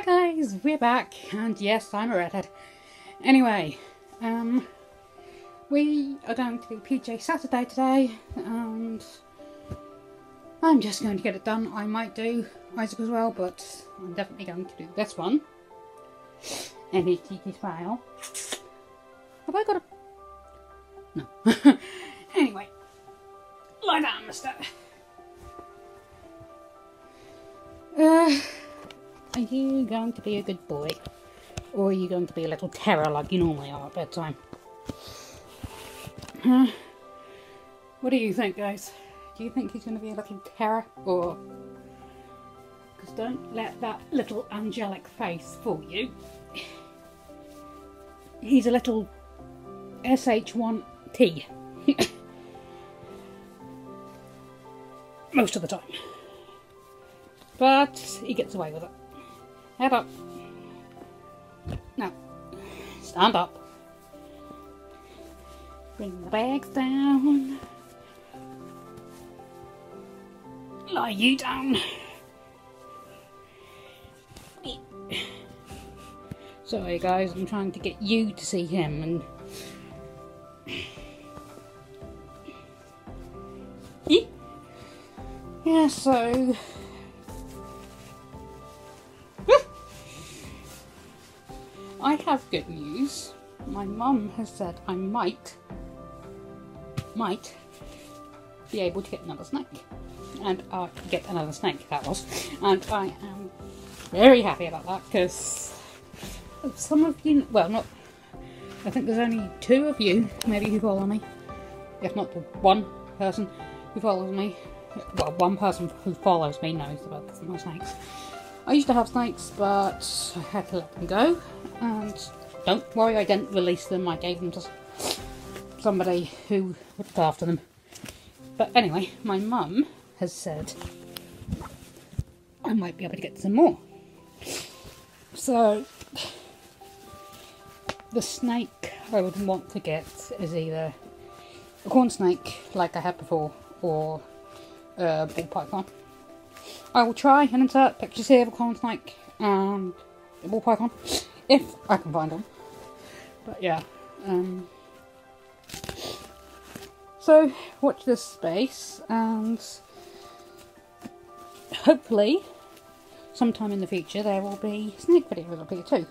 Hi guys, we're back, and yes, I'm a redhead. Anyway, um, we are going to do PJ Saturday today, and I'm just going to get it done. I might do Isaac as well, but I'm definitely going to do this one. His cheeky smile. Have I got a... No. anyway, lie down, mister. Uh, are you going to be a good boy? Or are you going to be a little terror like you normally are at bedtime? Uh, what do you think, guys? Do you think he's going to be a little terror? Or. Because don't let that little angelic face fool you. He's a little SH1T. Most of the time. But he gets away with it. Head up. Now, stand up. Bring the bags down. Lie you down. Sorry guys, I'm trying to get you to see him and yeah, so have good news. My mum has said I might, might be able to get another snake. And I uh, get another snake, that was. And I am very happy about that because some of you, well, not, I think there's only two of you maybe who follow me. If not the one person who follows me. Well, one person who follows me knows about my snakes. I used to have snakes, but I had to let them go. And don't worry, I didn't release them. I gave them to somebody who looked after them. But anyway, my mum has said I might be able to get some more. So, the snake I would want to get is either a corn snake, like I had before, or a ball python. I will try and insert pictures here of a corn snake and ball python, if I can find them. But yeah, um, so watch this space and hopefully sometime in the future there will be snake videos up here too.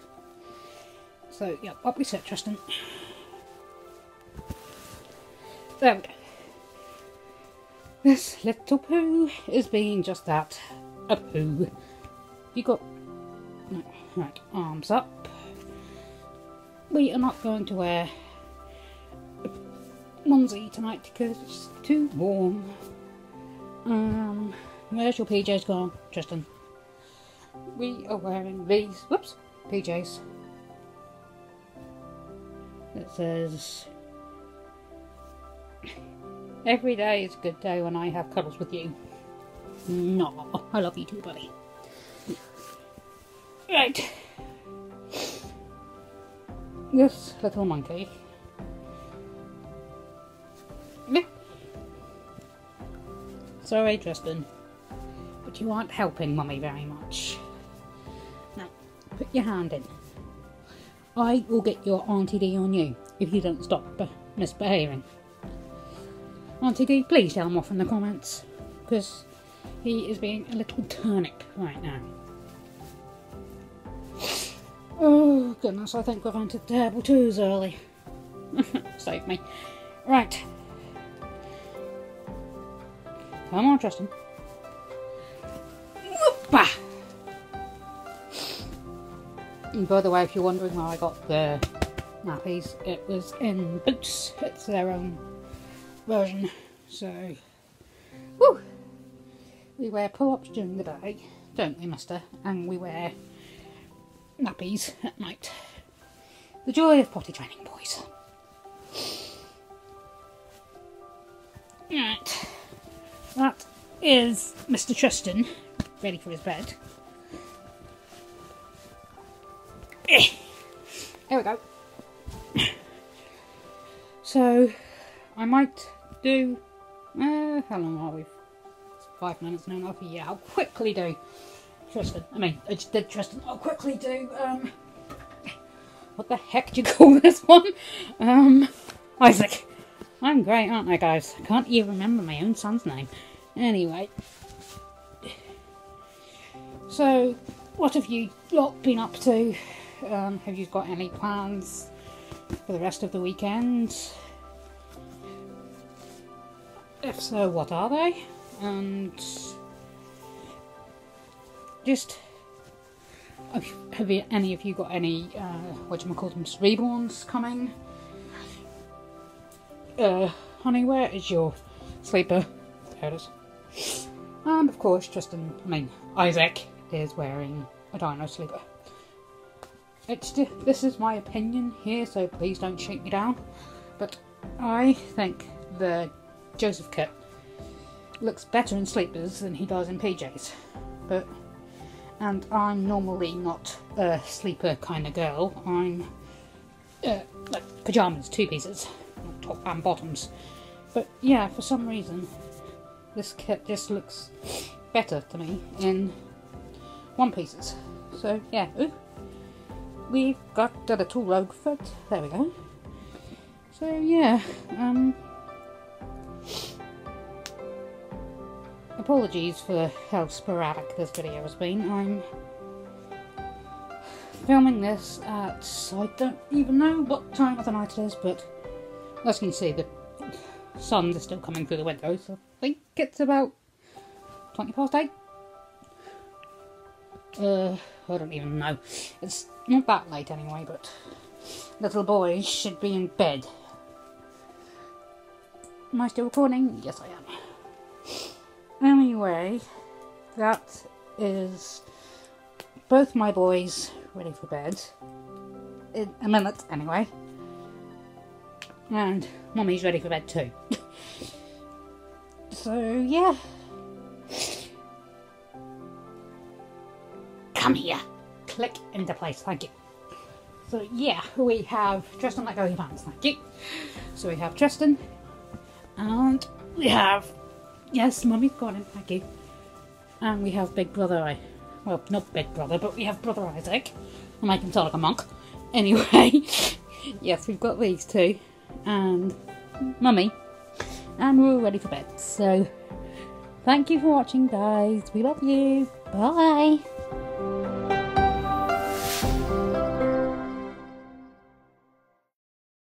So yeah, up we sit Tristan. There we go. This little poo is being just that, a poo. You got right arms up. We are not going to wear onesie tonight because it's too warm. Um, where's your PJs gone, Tristan? We are wearing these, whoops, PJs. It says Every day is a good day when I have cuddles with you. No, I love you too, buddy. Right. This little monkey. Sorry, Tristan, but you aren't helping Mummy very much. Now, put your hand in. I will get your Auntie D on you if you don't stop misbehaving. Auntie D, please tell him off in the comments, because he is being a little turnip right now. Oh goodness, I think we've entered table twos early. Save me. Right. Come on, Tristan. Whoopah! And by the way, if you're wondering where I got the nappies, it was in Boots. It's their own version. So, woo! We wear pull-ups during the day, don't we, mister? And we wear nappies at night. The joy of potty training, boys. Right. That is Mr. Tristan, ready for his bed. Eh. Here we go. So, I might do. Uh, how long are we? Five minutes now. Okay, yeah, I'll quickly do Tristan. I mean, I just did Tristan. I'll quickly do, um, what the heck do you call this one? Um, Isaac. I'm great, aren't I, guys? I can't even remember my own son's name. Anyway. So, what have you lot been up to? Um, have you got any plans for the rest of the weekend? If so, what are they? And just have, you, any of you got any uh, what you call them reborns coming? Uh, honey, where is your sleeper? There it is. And of course, Tristan, I mean Isaac, is wearing a dino sleeper. It's this is my opinion here, so please don't shoot me down. But I think the Joseph kit looks better in sleepers than he does in PJs. But and I'm normally not a sleeper kind of girl. I'm uh, like pajamas, two pieces, top and bottoms. But yeah, for some reason, this kit just looks better to me in one pieces. So yeah, Ooh. we've got a little rogue foot. There we go. So yeah, um, apologies for how sporadic this video has been. I'm filming this at, I don't even know what time of the night it is, but as you can see, the sun is still coming through the window, so I think it's about 20 past 8. Uh, I don't even know. It's not that late anyway, but little boy should be in bed. Am I still recording? Yes, I am. Anyway, that is both my boys ready for bed. In a minute, anyway. And Mummy's ready for bed too. so, yeah. Come here. Click into place, thank you. So, yeah, we have Tristan like pants, thank you. So, we have Tristan, and we have Yes, Mummy's got him, thank you. And we have Big Brother I well, not Big Brother, but we have Brother Isaac. And I can sound like a monk. Anyway, yes, we've got these two. And Mummy. And we're all ready for bed. So, thank you for watching, guys. We love you. Bye.